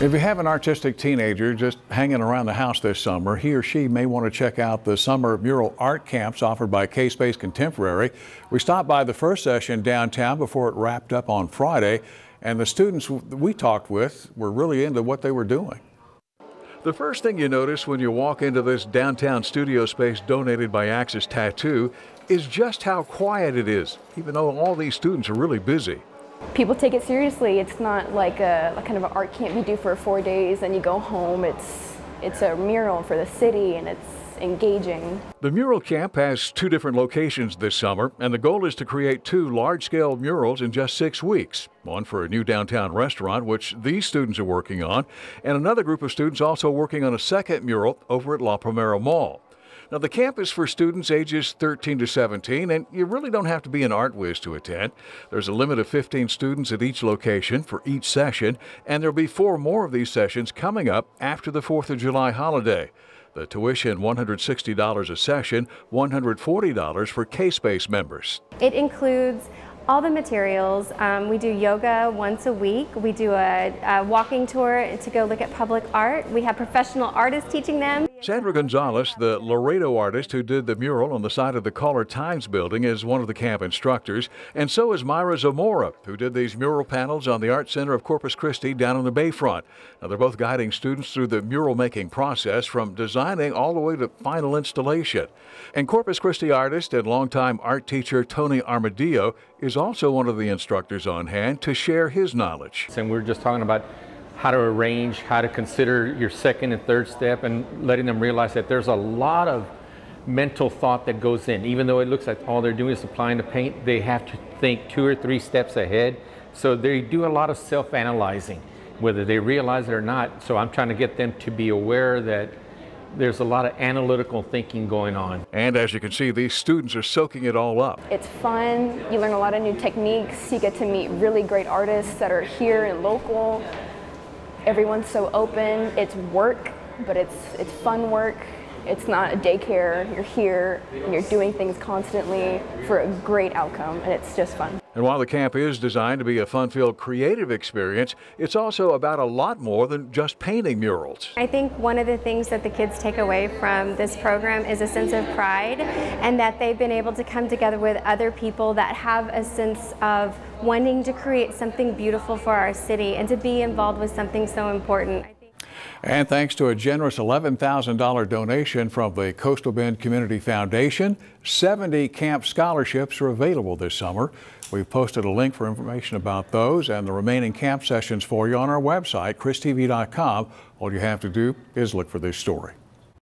If you have an artistic teenager just hanging around the house this summer, he or she may want to check out the summer mural art camps offered by K-Space Contemporary. We stopped by the first session downtown before it wrapped up on Friday, and the students we talked with were really into what they were doing. The first thing you notice when you walk into this downtown studio space donated by Axis Tattoo is just how quiet it is, even though all these students are really busy people take it seriously. It's not like a, a kind of an art camp you do for four days and you go home. It's it's a mural for the city and it's engaging. The mural camp has two different locations this summer, and the goal is to create two large scale murals in just six weeks. One for a new downtown restaurant, which these students are working on, and another group of students also working on a second mural over at La Palmera Mall. Now, the camp is for students ages 13 to 17, and you really don't have to be an art whiz to attend. There's a limit of 15 students at each location for each session, and there'll be four more of these sessions coming up after the 4th of July holiday. The tuition $160 a session, $140 for K-Space members. It includes all the materials. Um, we do yoga once a week. We do a, a, walking tour to go look at public art. We have professional artists teaching them. Sandra Gonzalez, the Laredo artist who did the mural on the side of the Caller Times building, is one of the camp instructors. And so is Myra Zamora, who did these mural panels on the Art Center of Corpus Christi down on the Bayfront. Now, they're both guiding students through the mural making process from designing all the way to final installation. And Corpus Christi artist and longtime art teacher Tony Armadillo is also one of the instructors on hand to share his knowledge. And we're just talking about how to arrange, how to consider your second and third step, and letting them realize that there's a lot of mental thought that goes in. Even though it looks like all they're doing is applying the paint, they have to think two or three steps ahead. So they do a lot of self-analyzing, whether they realize it or not. So I'm trying to get them to be aware that there's a lot of analytical thinking going on. And as you can see, these students are soaking it all up. It's fun. You learn a lot of new techniques. You get to meet really great artists that are here and local everyone's so open. It's work, but it's it's fun work. It's not a daycare. You're here and you're doing things constantly for a great outcome, and it's just fun. And while the camp is designed to be a fun-filled, creative experience, it's also about a lot more than just painting murals. I think one of the things that the kids take away from this program is a sense of pride, and that they've been able to come together with other people that have a sense of wanting to create something beautiful for our city and to be involved with something so important. And thanks to a generous $11,000 donation from the Coastal Bend Community Foundation, 70 camp scholarships are available this summer. We've posted a link for information about those and the remaining camp sessions for you on our website, kristv.com. All you have to do is look for this story.